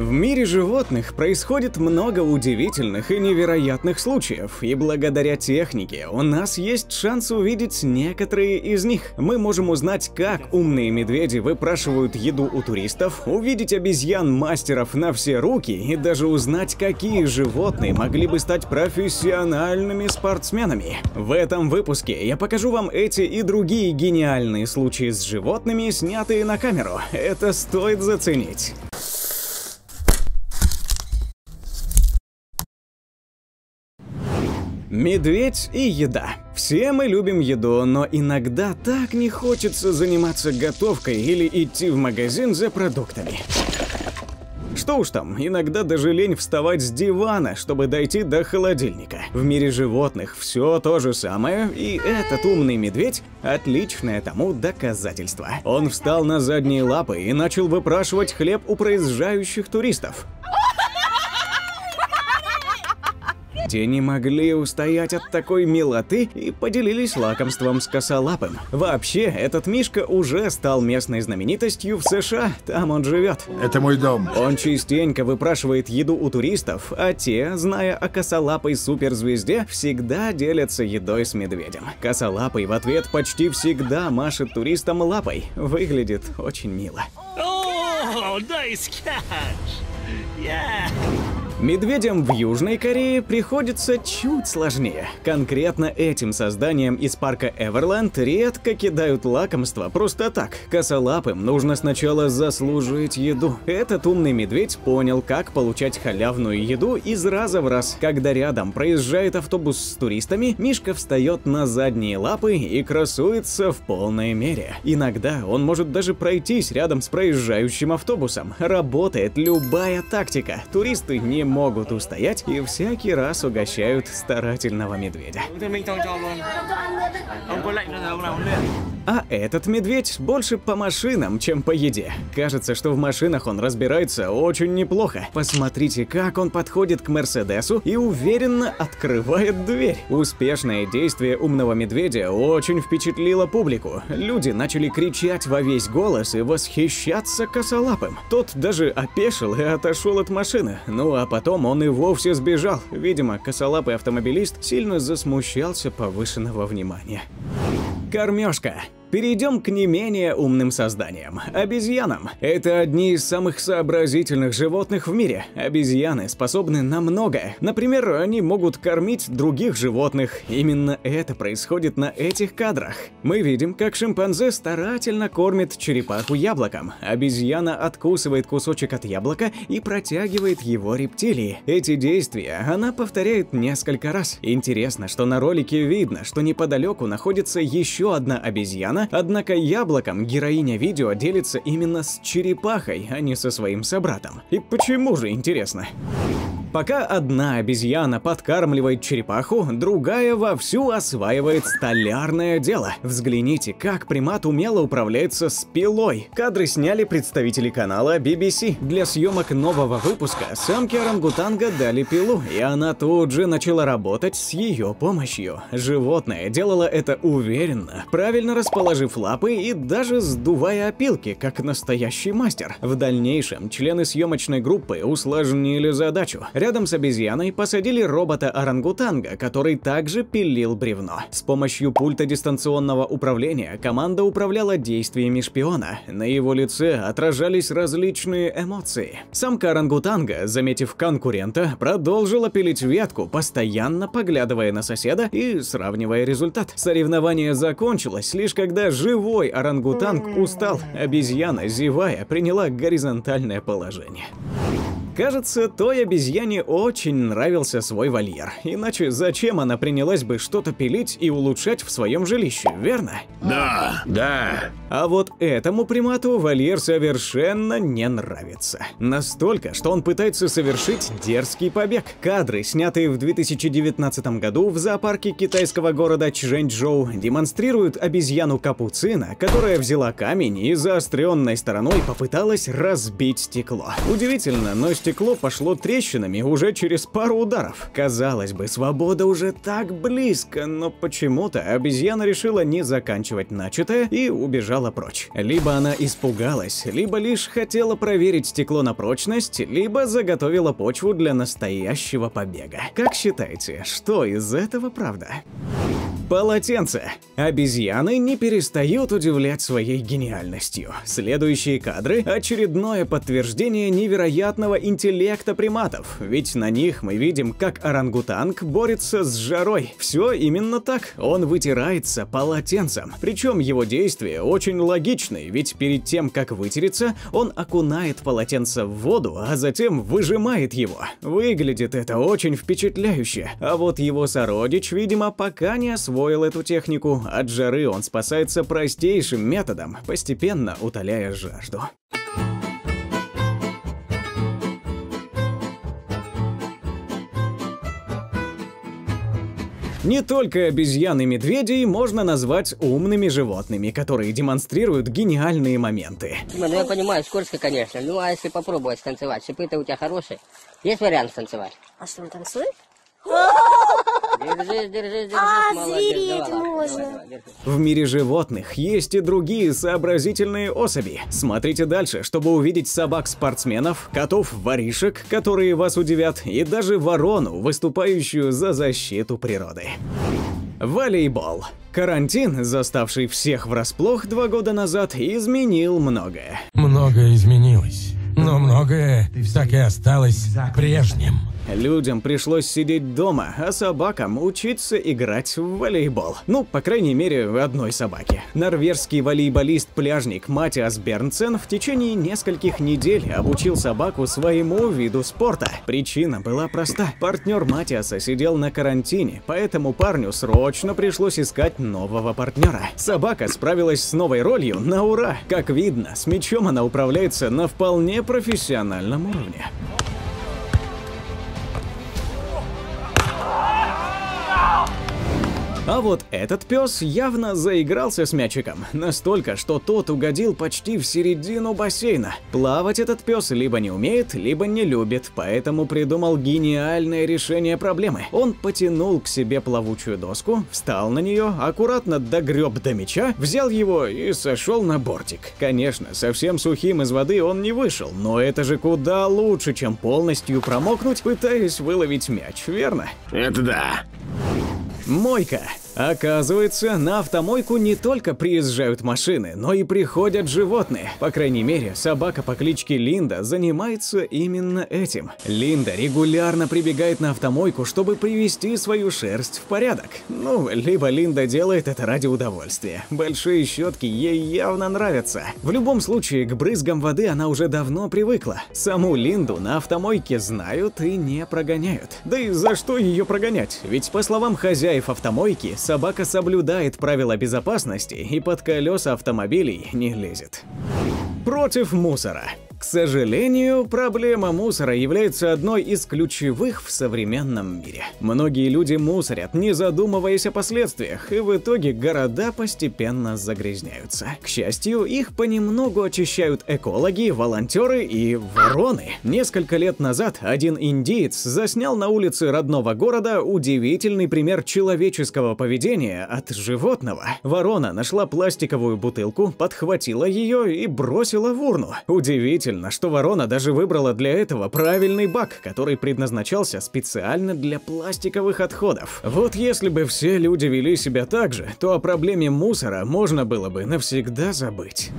В мире животных происходит много удивительных и невероятных случаев, и благодаря технике у нас есть шанс увидеть некоторые из них. Мы можем узнать, как умные медведи выпрашивают еду у туристов, увидеть обезьян-мастеров на все руки и даже узнать, какие животные могли бы стать профессиональными спортсменами. В этом выпуске я покажу вам эти и другие гениальные случаи с животными, снятые на камеру. Это стоит заценить. Медведь и еда. Все мы любим еду, но иногда так не хочется заниматься готовкой или идти в магазин за продуктами. Что уж там, иногда даже лень вставать с дивана, чтобы дойти до холодильника. В мире животных все то же самое, и этот умный медведь – отличное тому доказательство. Он встал на задние лапы и начал выпрашивать хлеб у проезжающих туристов. Те не могли устоять от такой милоты и поделились лакомством с косолапым. Вообще, этот Мишка уже стал местной знаменитостью в США, там он живет. Это мой дом. Он частенько выпрашивает еду у туристов, а те, зная о косолапой суперзвезде, всегда делятся едой с медведем. Косолапый в ответ почти всегда машет туристам лапой. Выглядит очень мило. Oh, nice catch! Yeah! Медведям в Южной Корее приходится чуть сложнее. Конкретно этим созданием из парка Эверленд редко кидают лакомства просто так. Косолапым нужно сначала заслужить еду. Этот умный медведь понял, как получать халявную еду из раза в раз. Когда рядом проезжает автобус с туристами, Мишка встает на задние лапы и красуется в полной мере. Иногда он может даже пройтись рядом с проезжающим автобусом. Работает любая тактика. Туристы не могут устоять и всякий раз угощают старательного медведя. А этот медведь больше по машинам, чем по еде. Кажется, что в машинах он разбирается очень неплохо. Посмотрите, как он подходит к Мерседесу и уверенно открывает дверь. Успешное действие умного медведя очень впечатлило публику. Люди начали кричать во весь голос и восхищаться косолапым. Тот даже опешил и отошел от машины. Ну а потом он и вовсе сбежал. Видимо, косолапый автомобилист сильно засмущался повышенного внимания. Кормежка. Перейдем к не менее умным созданиям – обезьянам. Это одни из самых сообразительных животных в мире. Обезьяны способны на многое. Например, они могут кормить других животных. Именно это происходит на этих кадрах. Мы видим, как шимпанзе старательно кормит черепаху яблоком. Обезьяна откусывает кусочек от яблока и протягивает его рептилии. Эти действия она повторяет несколько раз. Интересно, что на ролике видно, что неподалеку находится еще одна обезьяна, однако яблоком героиня видео делится именно с черепахой, а не со своим собратом. И почему же, интересно? Пока одна обезьяна подкармливает черепаху, другая вовсю осваивает столярное дело. Взгляните, как примат умело управляется с пилой. Кадры сняли представители канала BBC. Для съемок нового выпуска самке орангутанга дали пилу, и она тут же начала работать с ее помощью. Животное делало это уверенно, правильно расположив лапы и даже сдувая опилки, как настоящий мастер. В дальнейшем члены съемочной группы усложнили задачу. Рядом с обезьяной посадили робота-орангутанга, который также пилил бревно. С помощью пульта дистанционного управления команда управляла действиями шпиона. На его лице отражались различные эмоции. Самка орангутанга, заметив конкурента, продолжила пилить ветку, постоянно поглядывая на соседа и сравнивая результат. Соревнование закончилось лишь когда живой орангутанг устал. Обезьяна, зевая, приняла горизонтальное положение. Кажется, той обезьяне очень нравился свой вольер. Иначе зачем она принялась бы что-то пилить и улучшать в своем жилище, верно? Да, да. А вот этому примату вольер совершенно не нравится. Настолько, что он пытается совершить дерзкий побег. Кадры, снятые в 2019 году в зоопарке китайского города Чжэньчжоу, демонстрируют обезьяну капуцина, которая взяла камень и заостренной стороной попыталась разбить стекло. Удивительно, но стекло стекло пошло трещинами уже через пару ударов. Казалось бы, свобода уже так близко, но почему-то обезьяна решила не заканчивать начатое и убежала прочь. Либо она испугалась, либо лишь хотела проверить стекло на прочность, либо заготовила почву для настоящего побега. Как считаете, что из этого правда? Полотенце. Обезьяны не перестают удивлять своей гениальностью. Следующие кадры – очередное подтверждение невероятного интеллекта приматов, ведь на них мы видим, как орангутанг борется с жарой. Все именно так, он вытирается полотенцем. Причем его действия очень логичны, ведь перед тем, как вытереться, он окунает полотенце в воду, а затем выжимает его. Выглядит это очень впечатляюще, а вот его сородич, видимо, пока не освоил освоил эту технику, от жары он спасается простейшим методом, постепенно утоляя жажду. Не только обезьян и медведей можно назвать умными животными, которые демонстрируют гениальные моменты. Ну, я понимаю, скользко, конечно. Ну, а если попробовать станцевать? Шипы-то у тебя хорошие. Есть вариант станцевать? А что, он танцует? Держись, держись, держись, А, молодец. звереть Давай, можно. давай, давай. В мире животных есть и другие сообразительные особи. Смотрите дальше, чтобы увидеть собак-спортсменов, котов-воришек, которые вас удивят, и даже ворону, выступающую за защиту природы. Волейбол. Карантин, заставший всех врасплох два года назад, изменил многое. Многое изменилось, но многое так и осталось прежним. Людям пришлось сидеть дома, а собакам учиться играть в волейбол. Ну, по крайней мере, одной собаке. Норвежский волейболист-пляжник Матиас Бернсен в течение нескольких недель обучил собаку своему виду спорта. Причина была проста. Партнер Матиаса сидел на карантине, поэтому парню срочно пришлось искать нового партнера. Собака справилась с новой ролью на ура. Как видно, с мячом она управляется на вполне профессиональном уровне. А вот этот пес явно заигрался с мячиком, настолько, что тот угодил почти в середину бассейна. Плавать этот пес либо не умеет, либо не любит, поэтому придумал гениальное решение проблемы. Он потянул к себе плавучую доску, встал на нее, аккуратно догреб до мяча, взял его и сошел на бортик. Конечно, совсем сухим из воды он не вышел, но это же куда лучше, чем полностью промокнуть, пытаясь выловить мяч, верно? Это да. Мойка. Оказывается, на автомойку не только приезжают машины, но и приходят животные. По крайней мере, собака по кличке Линда занимается именно этим. Линда регулярно прибегает на автомойку, чтобы привести свою шерсть в порядок. Ну, либо Линда делает это ради удовольствия. Большие щетки ей явно нравятся. В любом случае, к брызгам воды она уже давно привыкла. Саму Линду на автомойке знают и не прогоняют. Да и за что ее прогонять? Ведь, по словам хозяев автомойки, собака соблюдает правила безопасности и под колеса автомобилей не лезет. Против мусора. К сожалению, проблема мусора является одной из ключевых в современном мире. Многие люди мусорят, не задумываясь о последствиях, и в итоге города постепенно загрязняются. К счастью, их понемногу очищают экологи, волонтеры и вороны. Несколько лет назад один индиец заснял на улице родного города удивительный пример человеческого поведения от животного. Ворона нашла пластиковую бутылку, подхватила ее и бросила в урну. Удивительно, что ворона даже выбрала для этого правильный бак, который предназначался специально для пластиковых отходов. Вот если бы все люди вели себя так же, то о проблеме мусора можно было бы навсегда забыть.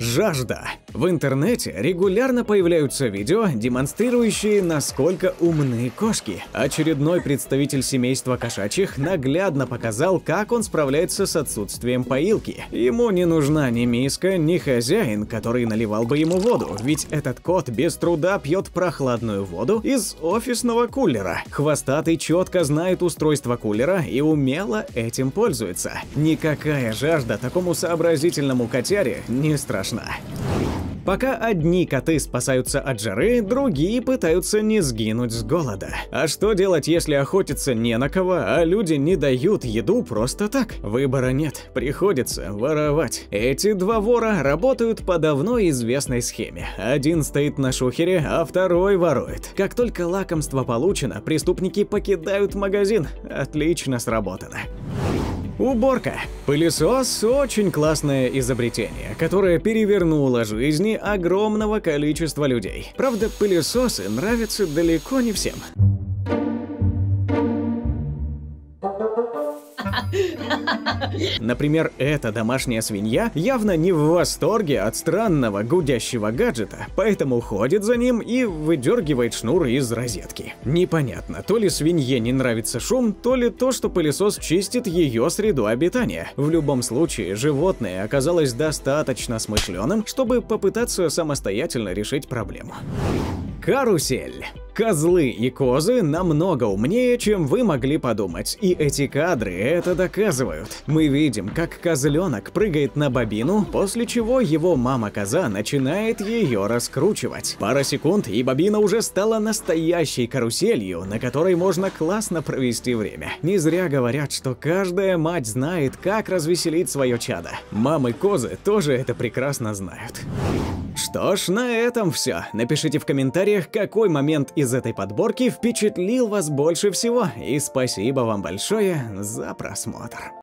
Жажда. В интернете регулярно появляются видео, демонстрирующие, насколько умны кошки. Очередной представитель семейства кошачьих наглядно показал, как он справляется с отсутствием поилки. Ему не нужна ни миска, ни хозяин, который наливал бы ему воду, ведь этот кот без труда пьет прохладную воду из офисного кулера. Хвостатый четко знает устройство кулера и умело этим пользуется. Никакая жажда такому сообразительному котяре не страшна. Пока одни коты спасаются от жары, другие пытаются не сгинуть с голода. А что делать, если охотиться не на кого, а люди не дают еду просто так? Выбора нет, приходится воровать. Эти два вора работают по давно известной схеме. Один стоит на шухере, а второй ворует. Как только лакомство получено, преступники покидают магазин. Отлично сработано. Уборка. Пылесос – очень классное изобретение, которое перевернуло жизни огромного количества людей. Правда, пылесосы нравятся далеко не всем. Например, эта домашняя свинья явно не в восторге от странного гудящего гаджета, поэтому ходит за ним и выдергивает шнур из розетки. Непонятно, то ли свинье не нравится шум, то ли то, что пылесос чистит ее среду обитания. В любом случае, животное оказалось достаточно смышленым, чтобы попытаться самостоятельно решить проблему. Карусель. Козлы и козы намного умнее, чем вы могли подумать, и эти кадры это доказывают. Мы видим, как козленок прыгает на бобину, после чего его мама-коза начинает ее раскручивать. Пара секунд, и бобина уже стала настоящей каруселью, на которой можно классно провести время. Не зря говорят, что каждая мать знает, как развеселить свое чадо. Мамы-козы тоже это прекрасно знают. Что ж, на этом все. Напишите в комментариях, какой момент из этой подборки впечатлил вас больше всего. И спасибо вам большое за просмотр.